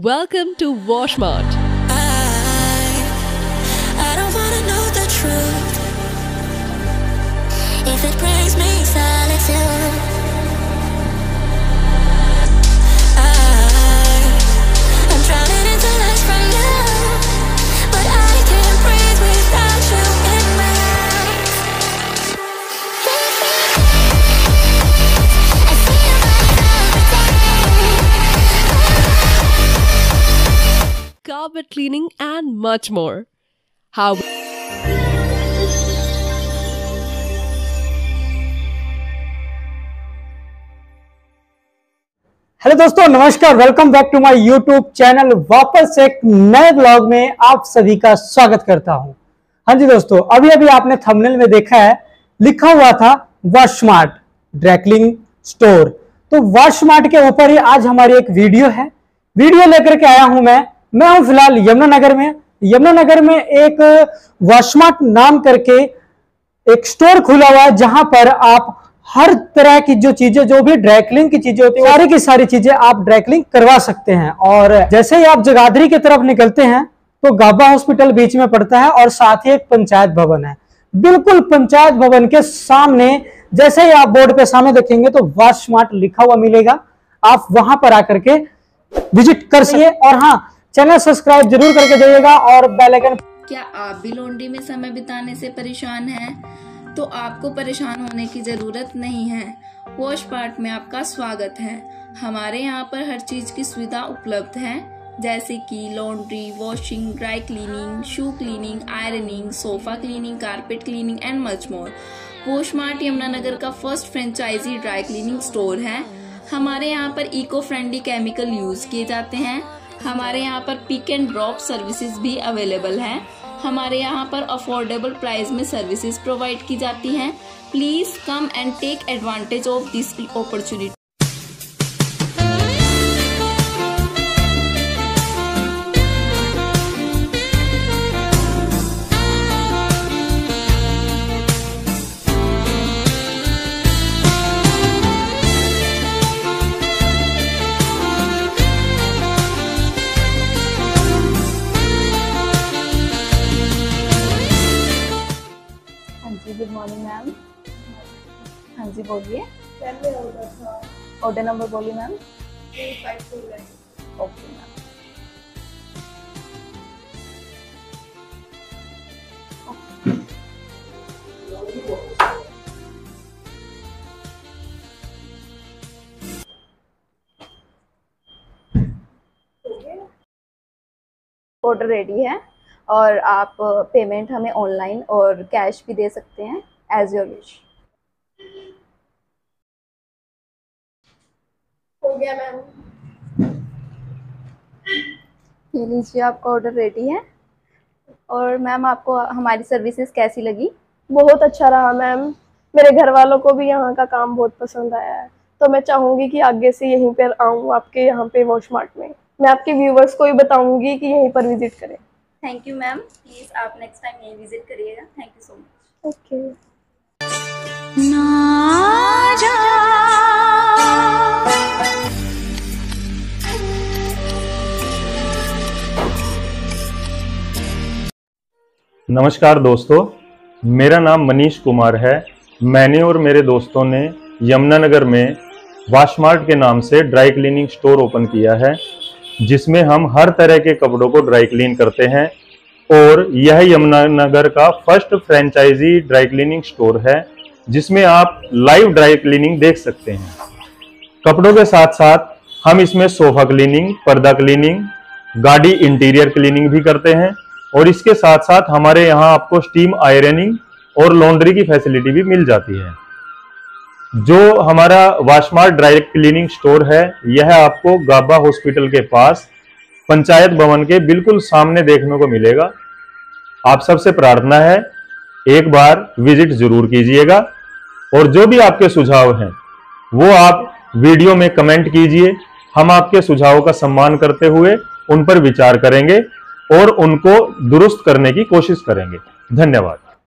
Welcome to Washmart. I, I carpet cleaning, and much more. How hello दोस्तों नमस्कार। Welcome back to my YouTube channel वापस एक नए blog में आप सभी का स्वागत करता हूँ। हाँ जी दोस्तों अभी अभी आपने थंबनेल में देखा है लिखा हुआ था वॉशमार्ट ड्रैकलिंग स्टोर तो वॉशमार्ट के ऊपर ही आज हमारी एक वीडियो है। वीडियो लेकर के आया हूँ मैं मैं हूँ फ़िलहाल यमुनानगर में। यमुनानगर में एक वॉशमार्ट नाम करके एक स्टोर खुला हुआ है जहाँ पर आप हर तरह की जो चीज़ें जो भी ड्राइकलिंग की चीज़ें होती है सारी की सारी चीज़ें आप ड्राइकलिंग करवा सकते हैं। और जैसे ही आप जगाधरी की तरफ़ निकलते हैं तो गाबा हॉस्पिटल बीच में पड़ता है और साथ ही एक पंचायत भवन है। बिल्कुल पंचायत भवन के सामने जैसे ही आप बोर्ड पे सामने देखेंगे तो वॉश स्मार्ट लिखा हुआ मिलेगा। आप वहाँ पर आकर के विज़िट कर सकिए और हाँ चैनल सब्सक्राइब ज़रूर करके जाइएगा और बेल आइकन क्या आप भी लॉन्ड्री में समय बिताने से परेशान हैं? तो आपको परेशान होने की ज़रूरत नहीं है। वॉश पार्ट में आपका स्वागत है। हमारे यहाँ पर हर चीज़ की सुविधा उपलब्ध है, जैसे कि laundry, washing, dry cleaning, shoe cleaning, ironing, sofa cleaning, carpet cleaning and much more. Wash Mart Yamunanagar का first franchise dry cleaning store है। हमारे यहाँ पर इको फ्रेंडली केमिकल यूज़ किए जाते हैं। हमारे यहाँ पर पिक एंड ड्रॉप सर्विसेज़ भी अवेलेबल हैं। हमारे यहाँ पर अफोर्डेबल प्राइस में सर्विसेज़ प्रोवाइड की जाती हैं। Please come and take advantage of this opportunity good morning ma'am हाँ जी बोलिए। ऑर्डर नंबर बोलिए ma'am okay ma'am order ready है। और आप पेमेंट हमें ऑनलाइन और कैश भी दे सकते हैं एज योर विश हो गया मैम ये लीजिए आपका ऑर्डर रेडी है। और मैम आपको हमारी सर्विसेज़ कैसी लगी? बहुत अच्छा रहा मैम मेरे घर वालों को भी यहाँ का काम बहुत पसंद आया है। तो मैं चाहूँगी कि आगे से यहीं पर आऊँ आपके यहाँ पे वॉशमार्ट में। मैं आपके व्यूवर्स को भी बताऊँगी कि यहीं पर विज़िट करें। थैंक यू मैम प्लीज़ आप नेक्स्ट टाइम यहीं विज़िट करिएगा. Thank you so much okay नमस्कार दोस्तों मेरा नाम मनीष कुमार है। मैंने और मेरे दोस्तों ने यमुनानगर में वाशमार्ट के नाम से ड्राई क्लीनिंग स्टोर ओपन किया है। जिसमें हम हर तरह के कपड़ों को ड्राई क्लीन करते हैं और यह यमुनानगर का first franchise dry cleaning store है, जिसमें आप लाइव ड्राई क्लीनिंग देख सकते हैं। कपड़ों के साथ साथ हम इसमें सोफा क्लीनिंग पर्दा क्लीनिंग गाड़ी इंटीरियर क्लीनिंग भी करते हैं और इसके साथ साथ हमारे यहाँ आपको स्टीम आयरनिंग और लॉन्ड्री की फैसिलिटी भी मिल जाती है। जो हमारा वाशमार्ट ड्राई क्लीनिंग स्टोर है, यह आपको गाबा हॉस्पिटल के पास, पंचायत भवन के बिल्कुल सामने देखने को मिलेगा। आप सबसे प्रार्थना है, एक बार विज़िट ज़रूर कीजिएगा, और जो भी आपके सुझाव हैं, वो आप वीडियो में कमेंट कीजिए। हम आपके सुझावों का सम्मान करते हुए उन पर विचार करेंगे और उनको दुरुस्त करने की कोशिश करेंगे। धन्यवाद।